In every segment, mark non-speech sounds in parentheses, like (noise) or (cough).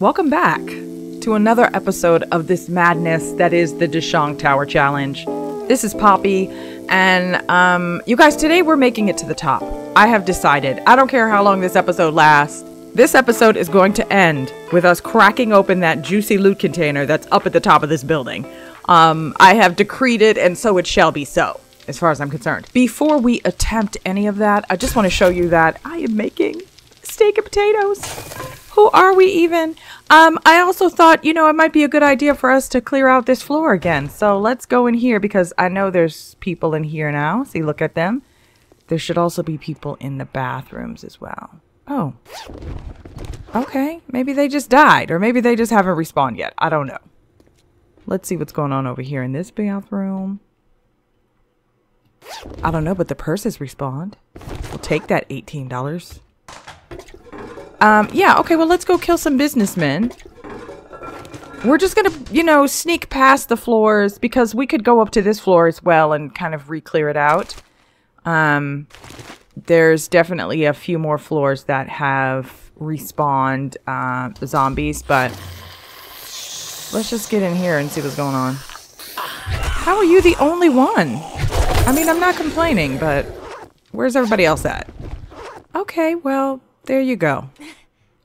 Welcome back to another episode of this madness that is the Dishong Tower Challenge. This is Poppy, and um, you guys, today we're making it to the top. I have decided. I don't care how long this episode lasts. This episode is going to end with us cracking open that juicy loot container that's up at the top of this building. Um, I have decreed it, and so it shall be so, as far as I'm concerned. Before we attempt any of that, I just want to show you that I am making steak and potatoes. Who are we even? Um, I also thought, you know, it might be a good idea for us to clear out this floor again. So let's go in here because I know there's people in here now. See, look at them. There should also be people in the bathrooms as well. Oh. Okay. Maybe they just died or maybe they just haven't respawned yet. I don't know. Let's see what's going on over here in this bathroom. I don't know, but the purses respawned. We'll take that $18. Um, yeah, okay, well, let's go kill some businessmen. We're just gonna, you know, sneak past the floors because we could go up to this floor as well and kind of re-clear it out. Um, there's definitely a few more floors that have respawned uh, zombies, but let's just get in here and see what's going on. How are you the only one? I mean, I'm not complaining, but where's everybody else at? Okay, well, there you go.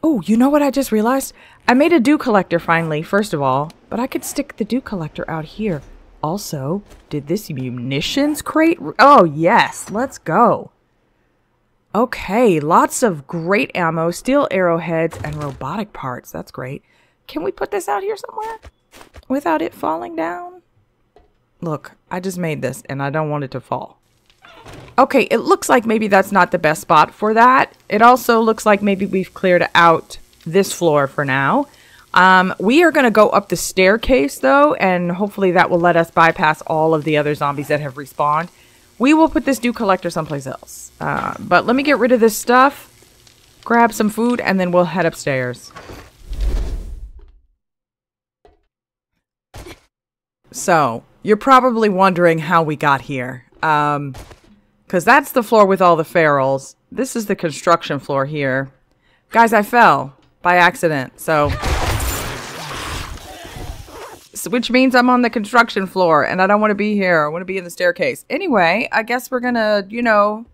Oh, you know what I just realized? I made a dew collector finally, first of all, but I could stick the dew collector out here. Also, did this munitions crate? Oh, yes, let's go. Okay, lots of great ammo, steel arrowheads, and robotic parts. That's great. Can we put this out here somewhere without it falling down? Look, I just made this and I don't want it to fall. Okay, it looks like maybe that's not the best spot for that. It also looks like maybe we've cleared out this floor for now. Um, we are going to go up the staircase, though, and hopefully that will let us bypass all of the other zombies that have respawned. We will put this dew collector someplace else. Uh, but let me get rid of this stuff, grab some food, and then we'll head upstairs. So, you're probably wondering how we got here. Um, because that's the floor with all the ferals. This is the construction floor here. Guys, I fell by accident, so... so which means I'm on the construction floor, and I don't want to be here. I want to be in the staircase. Anyway, I guess we're gonna, you know,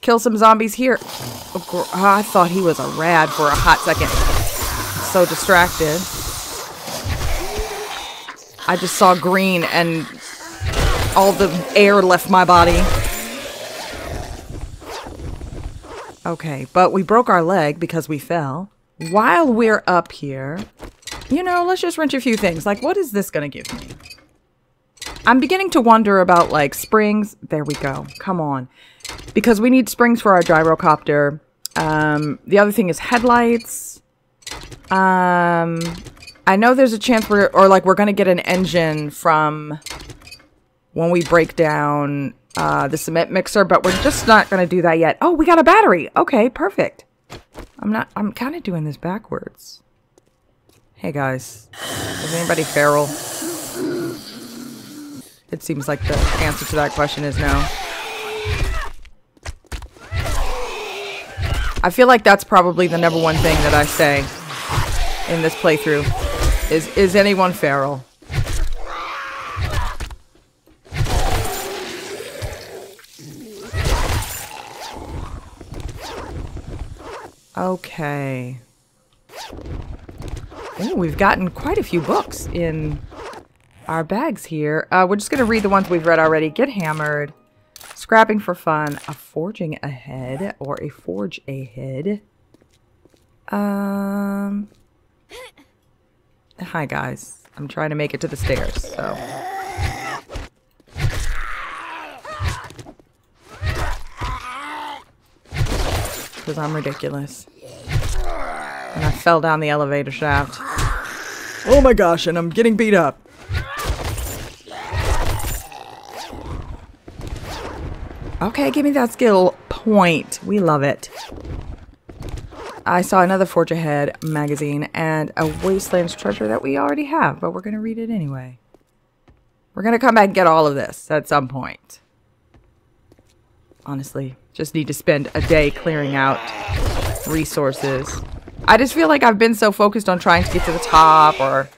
kill some zombies here. Oh, ah, I thought he was a rad for a hot second. So distracted. I just saw green and all the air left my body. Okay, but we broke our leg because we fell. While we're up here, you know, let's just wrench a few things. Like, what is this going to give me? I'm beginning to wonder about, like, springs. There we go. Come on. Because we need springs for our gyrocopter. Um, the other thing is headlights. Um, I know there's a chance we're, or like, we're going to get an engine from when we break down uh, the cement mixer, but we're just not going to do that yet. Oh, we got a battery. Okay, perfect. I'm not, I'm kind of doing this backwards. Hey guys, is anybody feral? It seems like the answer to that question is no. I feel like that's probably the number one thing that I say in this playthrough. Is, is anyone feral? Okay. Ooh, we've gotten quite a few books in our bags here. Uh, we're just going to read the ones we've read already. Get Hammered, Scrapping for Fun, A Forging Ahead, or A Forge Ahead. Um, hi, guys. I'm trying to make it to the stairs, so... Because I'm ridiculous. And I fell down the elevator shaft. Oh my gosh, and I'm getting beat up. Okay, give me that skill point. We love it. I saw another Forge Ahead magazine and a Wastelands treasure that we already have, but we're going to read it anyway. We're going to come back and get all of this at some point. Honestly, just need to spend a day clearing out resources. I just feel like I've been so focused on trying to get to the top or,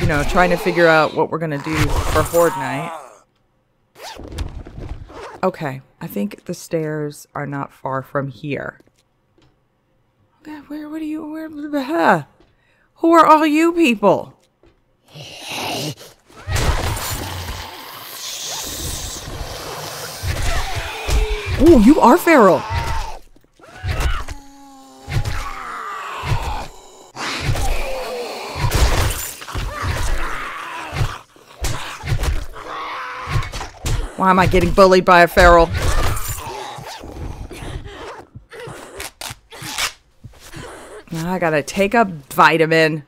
you know, trying to figure out what we're going to do for Horde Night. Okay, I think the stairs are not far from here. Where, what are you, where, huh? (laughs) Who are all you people? Oh, you are feral. Why am I getting bullied by a feral? Now I gotta take a vitamin.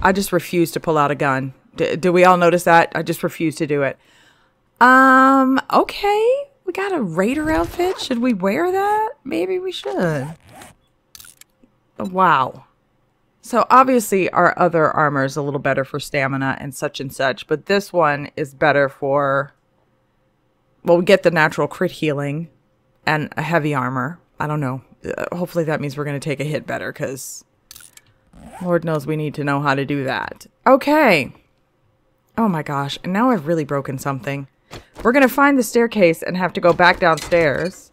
I just refuse to pull out a gun. D do we all notice that? I just refuse to do it. Um, okay. We got a raider outfit. Should we wear that? Maybe we should. Wow. So obviously our other armor is a little better for stamina and such and such, but this one is better for well, we get the natural crit healing and a heavy armor. I don't know. Uh, hopefully that means we're going to take a hit better because Lord knows we need to know how to do that. Okay. Oh my gosh. And now I've really broken something. We're going to find the staircase and have to go back downstairs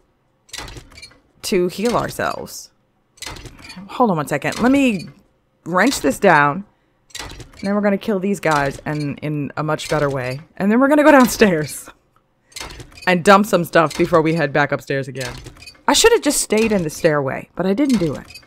to heal ourselves. Hold on one second. Let me wrench this down. Then we're going to kill these guys and in a much better way. And then we're going to go downstairs (laughs) and dump some stuff before we head back upstairs again. I should have just stayed in the stairway, but I didn't do it.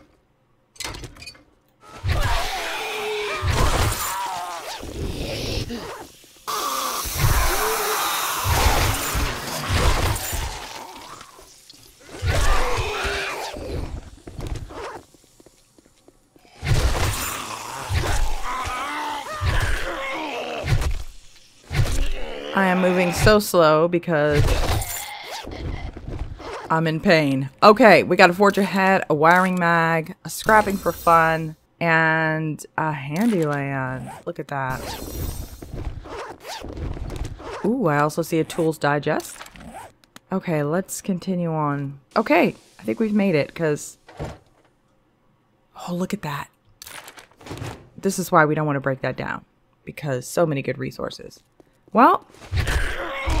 I am moving so slow because I'm in pain. Okay, we got a forge ahead, a wiring mag, a scrapping for fun, and a handyland. Look at that. Ooh, I also see a tools digest. Okay, let's continue on. Okay, I think we've made it because... Oh, look at that. This is why we don't want to break that down. Because so many good resources. Well,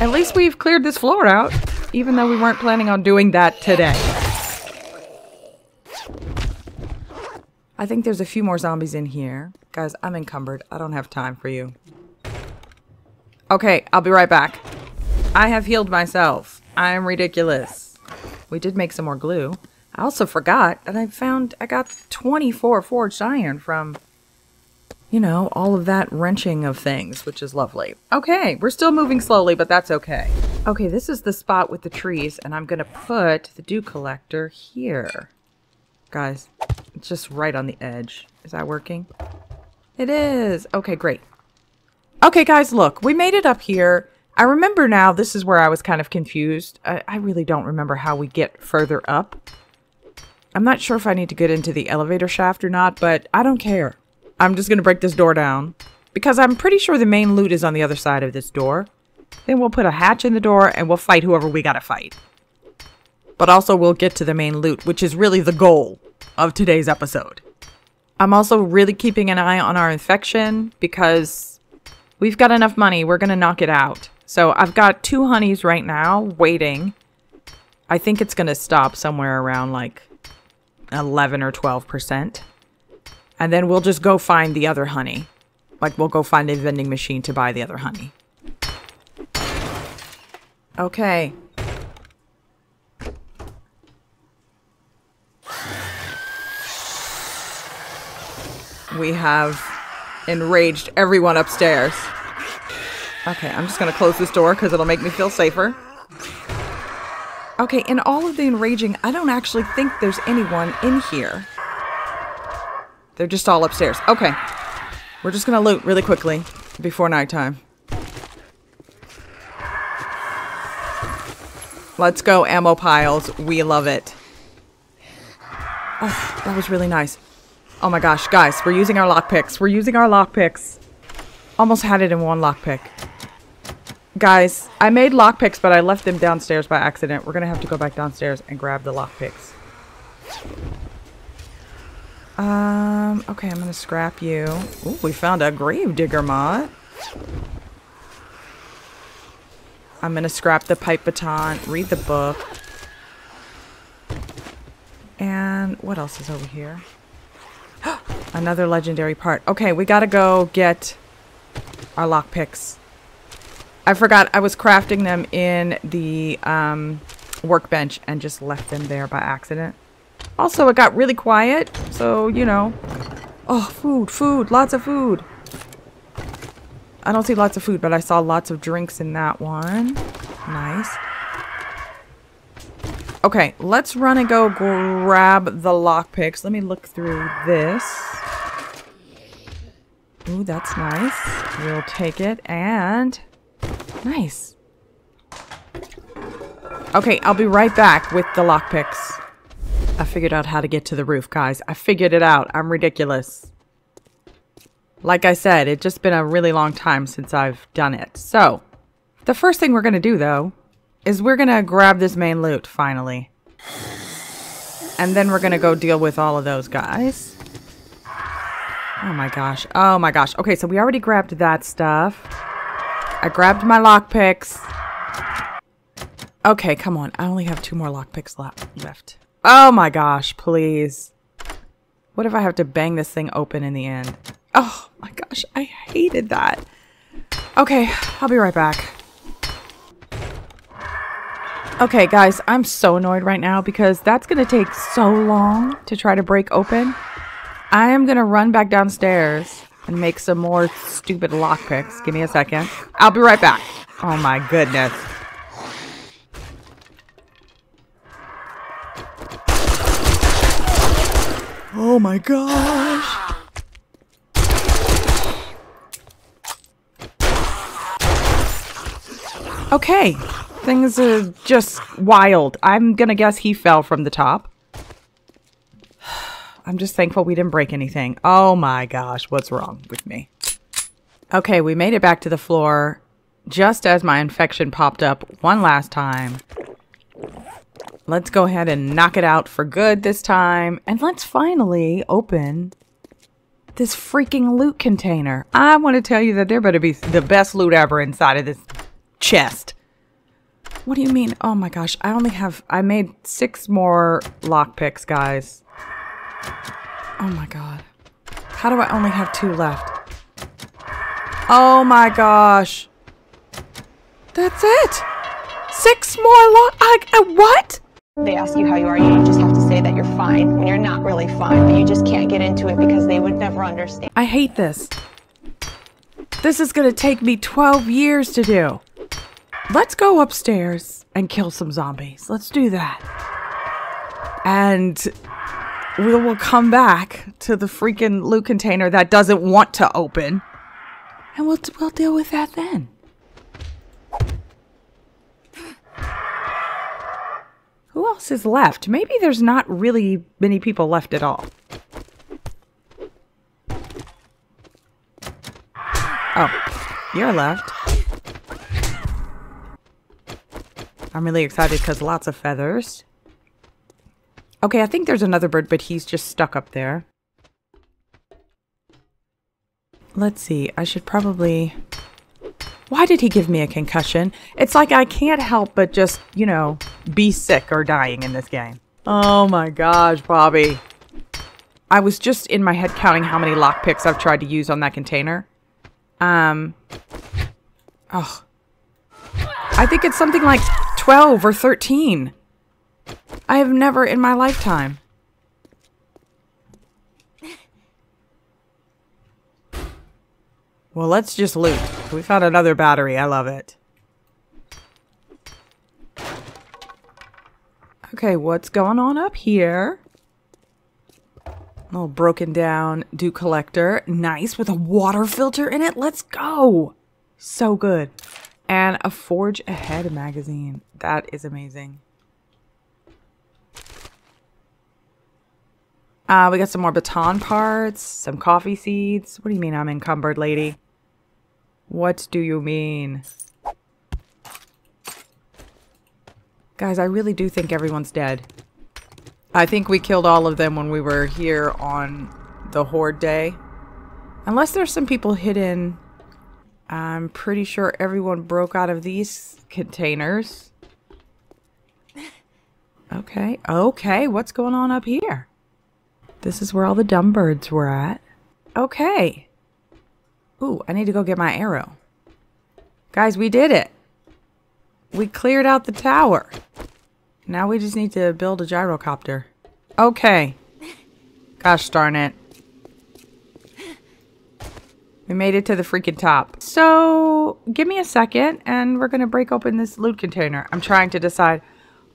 at least we've cleared this floor out, even though we weren't planning on doing that today. I think there's a few more zombies in here. Guys, I'm encumbered. I don't have time for you. Okay, I'll be right back. I have healed myself. I am ridiculous. We did make some more glue. I also forgot that I found I got 24 forged iron from you know, all of that wrenching of things, which is lovely. Okay, we're still moving slowly, but that's okay. Okay, this is the spot with the trees, and I'm going to put the dew collector here. Guys, it's just right on the edge. Is that working? It is. Okay, great. Okay, guys, look, we made it up here. I remember now, this is where I was kind of confused. I, I really don't remember how we get further up. I'm not sure if I need to get into the elevator shaft or not, but I don't care. I'm just going to break this door down. Because I'm pretty sure the main loot is on the other side of this door. Then we'll put a hatch in the door and we'll fight whoever we gotta fight. But also we'll get to the main loot, which is really the goal of today's episode. I'm also really keeping an eye on our infection because we've got enough money. We're to knock it out. So I've got two honeys right now waiting. I think it's to stop somewhere around like 11 or 12%. And then we'll just go find the other honey. Like, we'll go find a vending machine to buy the other honey. Okay. We have enraged everyone upstairs. Okay, I'm just going to close this door because it'll make me feel safer. Okay, in all of the enraging, I don't actually think there's anyone in here. They're just all upstairs. Okay. We're just gonna loot really quickly before nighttime. Let's go, ammo piles. We love it. Oh, that was really nice. Oh my gosh, guys, we're using our lockpicks. We're using our lockpicks. Almost had it in one lockpick. Guys, I made lockpicks, but I left them downstairs by accident. We're gonna have to go back downstairs and grab the lockpicks. Um, okay, I'm gonna scrap you. Ooh, we found a grave digger mod. I'm gonna scrap the pipe baton, read the book. And what else is over here? (gasps) Another legendary part. Okay, we gotta go get our lockpicks. I forgot I was crafting them in the um, workbench and just left them there by accident. Also, it got really quiet, so, you know. Oh, food, food, lots of food. I don't see lots of food, but I saw lots of drinks in that one. Nice. Okay, let's run and go grab the lockpicks. Let me look through this. Ooh, that's nice. We'll take it and... Nice. Okay, I'll be right back with the lockpicks. I figured out how to get to the roof, guys. I figured it out. I'm ridiculous. Like I said, it's just been a really long time since I've done it. So, the first thing we're going to do, though, is we're going to grab this main loot, finally. And then we're going to go deal with all of those guys. Oh my gosh. Oh my gosh. Okay, so we already grabbed that stuff. I grabbed my lockpicks. Okay, come on. I only have two more lockpicks left. Oh my gosh, please. What if I have to bang this thing open in the end? Oh my gosh, I hated that. Okay, I'll be right back. Okay, guys, I'm so annoyed right now because that's going to take so long to try to break open. I am going to run back downstairs and make some more stupid lockpicks. Give me a second. I'll be right back. Oh my goodness. Oh my gosh. Okay, things are just wild. I'm gonna guess he fell from the top. (sighs) I'm just thankful we didn't break anything. Oh my gosh, what's wrong with me? Okay, we made it back to the floor just as my infection popped up one last time. Let's go ahead and knock it out for good this time. And let's finally open this freaking loot container. I want to tell you that there better be the best loot ever inside of this chest. What do you mean? Oh my gosh, I only have, I made six more lockpicks, guys. Oh my god. How do I only have two left? Oh my gosh. That's it. Six more lock, I, I, what? They ask you how you are, you just have to say that you're fine when you're not really fine, but you just can't get into it because they would never understand. I hate this. This is going to take me 12 years to do. Let's go upstairs and kill some zombies. Let's do that. And we will come back to the freaking loot container that doesn't want to open. And we'll, we'll deal with that then. Who else is left? Maybe there's not really many people left at all. Oh, you're left. I'm really excited because lots of feathers. Okay, I think there's another bird, but he's just stuck up there. Let's see. I should probably why did he give me a concussion? It's like I can't help but just, you know, be sick or dying in this game. Oh my gosh, Bobby. I was just in my head counting how many lockpicks I've tried to use on that container. Um, oh. I think it's something like 12 or 13. I have never in my lifetime. Well, let's just loot. We found another battery. I love it. Okay, what's going on up here? little broken down dew collector. Nice, with a water filter in it. Let's go. So good. And a Forge Ahead magazine. That is amazing. Uh, we got some more baton parts, some coffee seeds. What do you mean I'm encumbered, lady? What do you mean? Guys, I really do think everyone's dead. I think we killed all of them when we were here on the Horde Day. Unless there's some people hidden. I'm pretty sure everyone broke out of these containers. Okay, okay, what's going on up here? This is where all the dumb birds were at. Okay. Ooh, I need to go get my arrow. Guys, we did it. We cleared out the tower. Now we just need to build a gyrocopter. Okay. Gosh darn it. We made it to the freaking top. So, give me a second and we're going to break open this loot container. I'm trying to decide.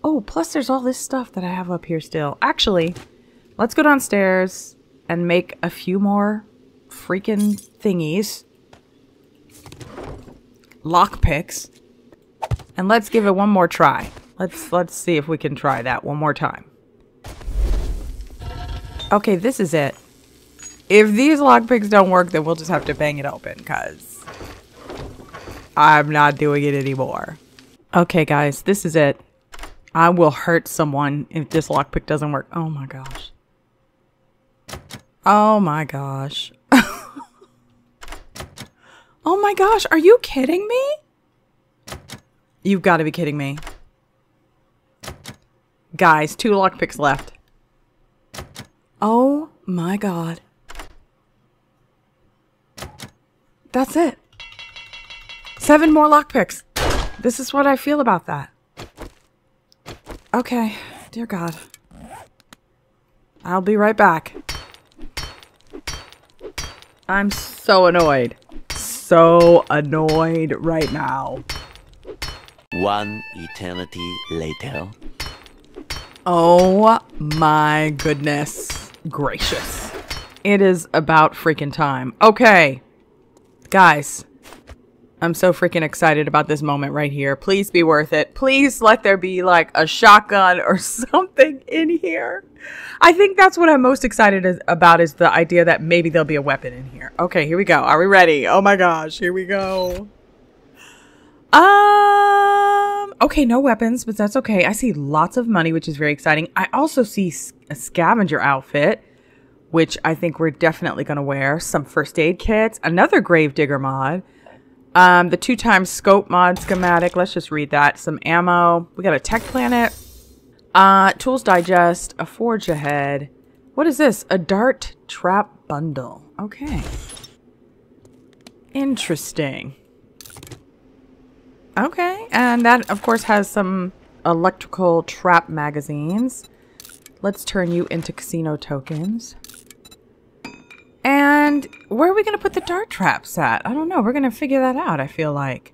Oh, plus there's all this stuff that I have up here still. Actually, let's go downstairs and make a few more freaking thingies. Lockpicks. And let's give it one more try. Let's let's see if we can try that one more time. Okay, this is it. If these lockpicks don't work, then we'll just have to bang it open, because I'm not doing it anymore. Okay, guys, this is it. I will hurt someone if this lockpick doesn't work. Oh my gosh. Oh my gosh. Oh my gosh, are you kidding me? You've got to be kidding me. Guys, two lockpicks left. Oh my god. That's it. Seven more lockpicks. This is what I feel about that. Okay, dear God. I'll be right back. I'm so annoyed. So annoyed right now. One eternity later. Oh my goodness gracious. It is about freaking time. Okay. Guys, I'm so freaking excited about this moment right here. Please be worth it. Please let there be like a shotgun or (laughs) something in here. I think that's what I'm most excited about is the idea that maybe there'll be a weapon in here. Okay, here we go. Are we ready? Oh my gosh, here we go. Um, okay, no weapons, but that's okay. I see lots of money, which is very exciting. I also see a scavenger outfit, which I think we're definitely going to wear. Some first aid kits, another gravedigger mod, um, the two times scope mod schematic. Let's just read that. Some ammo. We got a tech planet. Uh, tools digest, a forge ahead. What is this? A dart trap bundle. Okay. Interesting. Okay, and that of course has some electrical trap magazines. Let's turn you into casino tokens. And where are we going to put the dart traps at? I don't know. We're going to figure that out, I feel like.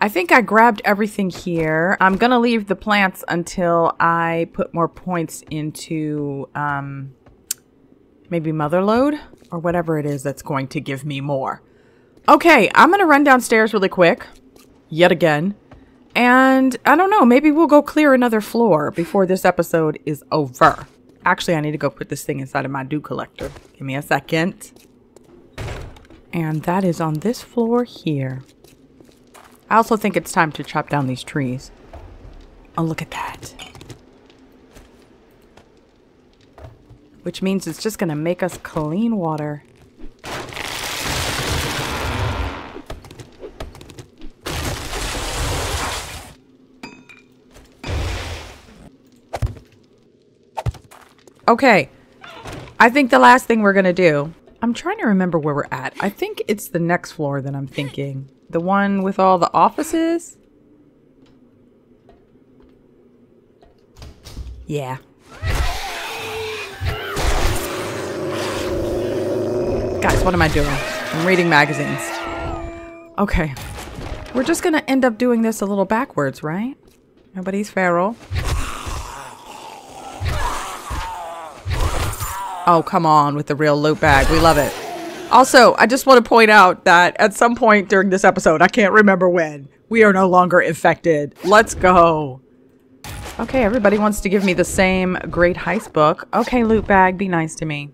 I think I grabbed everything here. I'm going to leave the plants until I put more points into um, maybe Motherlode or whatever it is that's going to give me more. Okay, I'm going to run downstairs really quick yet again. And I don't know, maybe we'll go clear another floor before this episode is over. Actually, I need to go put this thing inside of my dew collector. Give me a second. And that is on this floor here. I also think it's time to chop down these trees. Oh, look at that. Which means it's just going to make us clean water. Okay. I think the last thing we're going to do... I'm trying to remember where we're at. I think it's the next floor that I'm thinking. The one with all the offices? Yeah. Guys, what am I doing? I'm reading magazines. Okay. We're just going to end up doing this a little backwards, right? Nobody's feral. Oh, come on with the real loot bag. We love it. Also, I just want to point out that at some point during this episode, I can't remember when, we are no longer infected. Let's go. Okay, everybody wants to give me the same Great Heist book. Okay, loot bag, be nice to me.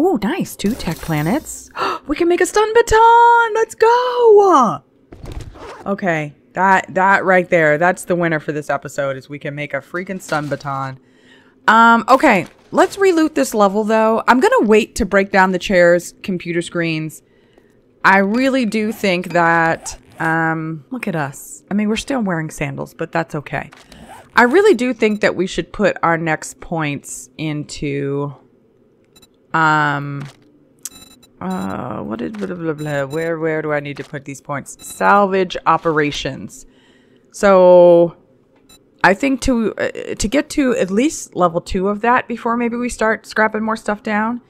Ooh, nice. Two tech planets. (gasps) we can make a stun baton. Let's go. Okay, that that right there, that's the winner for this episode is we can make a freaking stun baton. Um, okay. Let's reloot this level though. I'm gonna wait to break down the chairs, computer screens. I really do think that um look at us. I mean we're still wearing sandals, but that's okay. I really do think that we should put our next points into um uh what did blah, blah, blah, where where do I need to put these points? Salvage operations. So I think to uh, to get to at least level two of that before maybe we start scrapping more stuff down.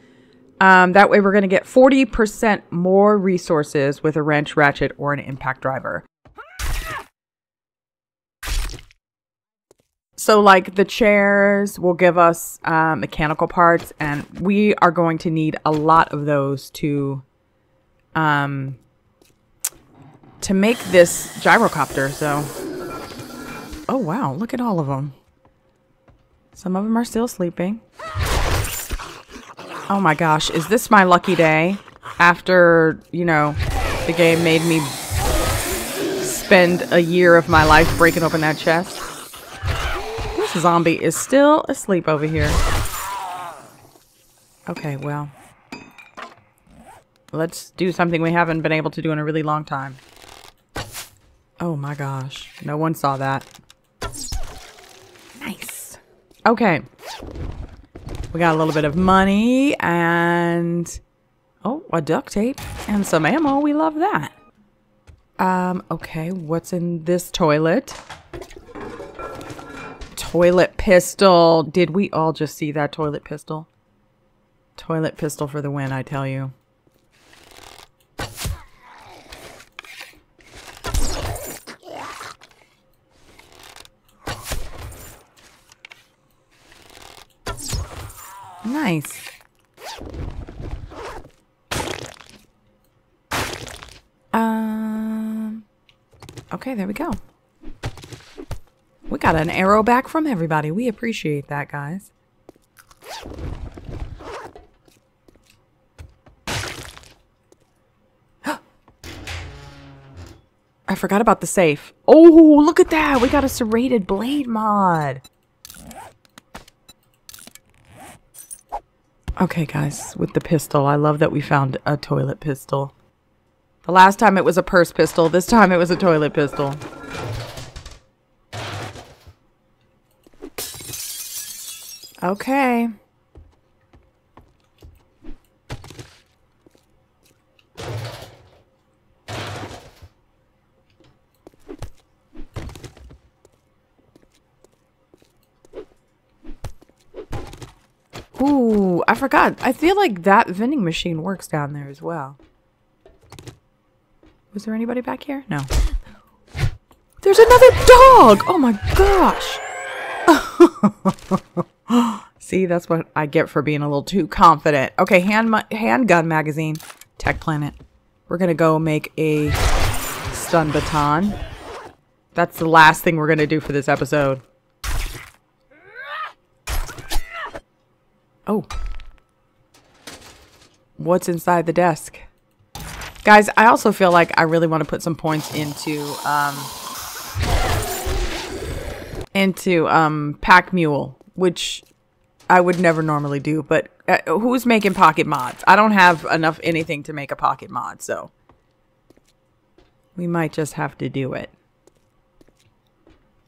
Um, that way we're going to get 40% more resources with a wrench, ratchet, or an impact driver. So, like the chairs will give us uh, mechanical parts, and we are going to need a lot of those to, um, to make this gyrocopter. So, oh wow, look at all of them. Some of them are still sleeping. Oh my gosh, is this my lucky day? After you know, the game made me spend a year of my life breaking open that chest This zombie is still asleep over here. Okay, well. Let's do something we haven't been able to do in a really long time. Oh my gosh. No one saw that. Okay. We got a little bit of money and... Oh, a duct tape and some ammo. We love that. Um, okay. What's in this toilet? toilet pistol. Did we all just see that toilet pistol? Toilet pistol for the win, I tell you. Nice. Um, okay, there we go. We got an arrow back from everybody. We appreciate that, guys. (gasps) I forgot about the safe. Oh, look at that. We got a serrated blade mod. Okay, guys, with the pistol. I love that we found a toilet pistol. The last time it was a purse pistol. This time it was a toilet pistol. Okay. Ooh, I forgot. I feel like that vending machine works down there as well. Was there anybody back here? No. There's another dog! Oh my gosh! (laughs) See, that's what I get for being a little too confident. Okay, hand handgun magazine. Tech Planet. We're to go make a stun baton. That's the last thing we're to do for this episode. Oh. What's inside the desk? Guys, I also feel like I really want to put some points into, um, into um, Pack Mule, which I would never normally do. But uh, who's making pocket mods? I don't have enough anything to make a pocket mod, so we might just have to do it.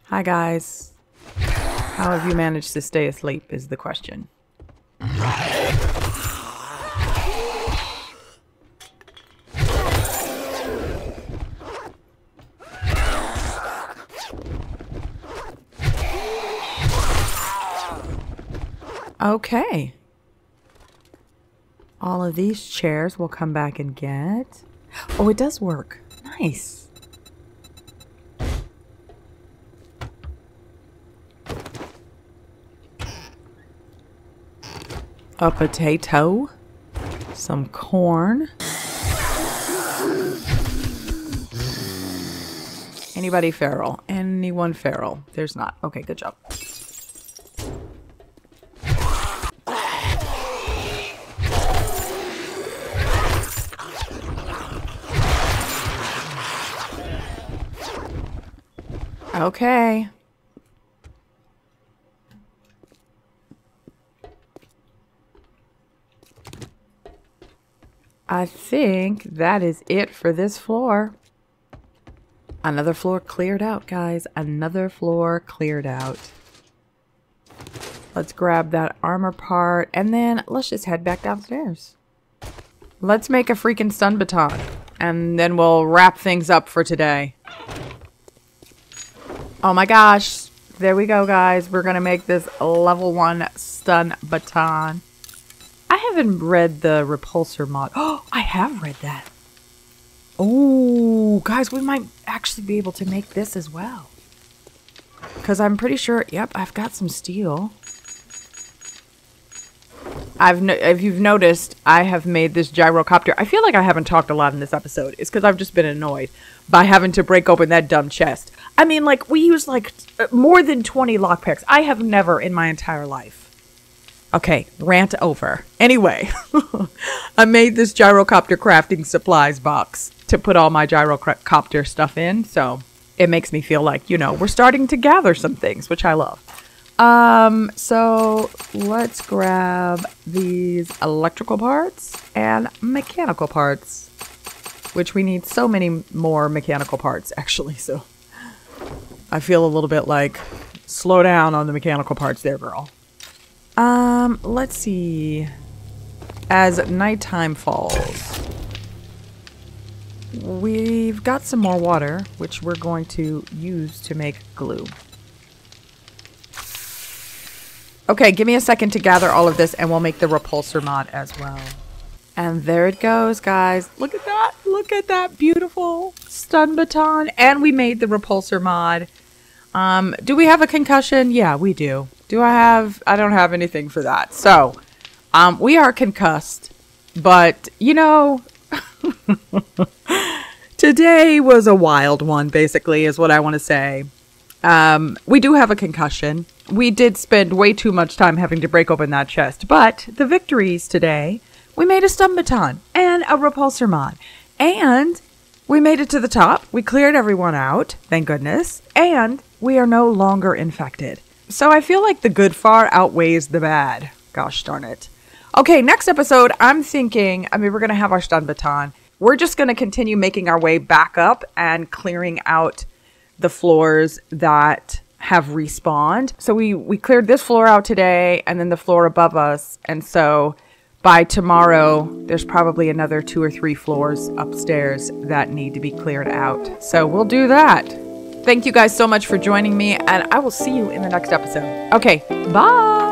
Hi guys. How have you managed to stay asleep is the question. Okay. All of these chairs will come back and get. Oh, it does work. Nice. A potato. Some corn. Anybody feral? Anyone feral? There's not. Okay, good job. Okay. I think that is it for this floor. Another floor cleared out, guys. Another floor cleared out. Let's grab that armor part, and then let's just head back downstairs. Let's make a freaking stun baton, and then we'll wrap things up for today. Oh my gosh. There we go, guys. We're going to make this level 1 stun baton. Haven't read the repulsor mod. Oh, (gasps) I have read that. Oh, guys, we might actually be able to make this as well. Because I'm pretty sure, yep, I've got some steel. I've no, if you've noticed, I have made this gyrocopter. I feel like I haven't talked a lot in this episode. It's because I've just been annoyed by having to break open that dumb chest. I mean, like, we use, like, more than 20 lockpicks. I have never in my entire life. Okay, rant over. Anyway, (laughs) I made this gyrocopter crafting supplies box to put all my gyrocopter stuff in. So it makes me feel like, you know, we're starting to gather some things, which I love. Um, so let's grab these electrical parts and mechanical parts, which we need so many more mechanical parts (laughs) actually. So I feel a little bit like slow down on the mechanical parts there, girl. Um, let's see. As nighttime falls, we've got some more water, which we're going to use to make glue. Okay, give me a second to gather all of this and we'll make the repulsor mod as well. And there it goes, guys. Look at that. Look at that beautiful stun baton. And we made the repulsor mod. Um, do we have a concussion? Yeah, we do. Do I have? I don't have anything for that. So, um, we are concussed. But, you know, (laughs) today was a wild one, basically, is what I want to say. Um, we do have a concussion. We did spend way too much time having to break open that chest, but the victories today, we made a stun baton and a repulsor mod. And we made it to the top. We cleared everyone out, thank goodness. And we are no longer infected. So I feel like the good far outweighs the bad. Gosh darn it. Okay, next episode, I'm thinking, I mean, we're going to have our stun baton. We're just going to continue making our way back up and clearing out the floors that have respawned. So we we cleared this floor out today and then the floor above us. And so by tomorrow there's probably another two or three floors upstairs that need to be cleared out. So we'll do that. Thank you guys so much for joining me and I will see you in the next episode. Okay, bye.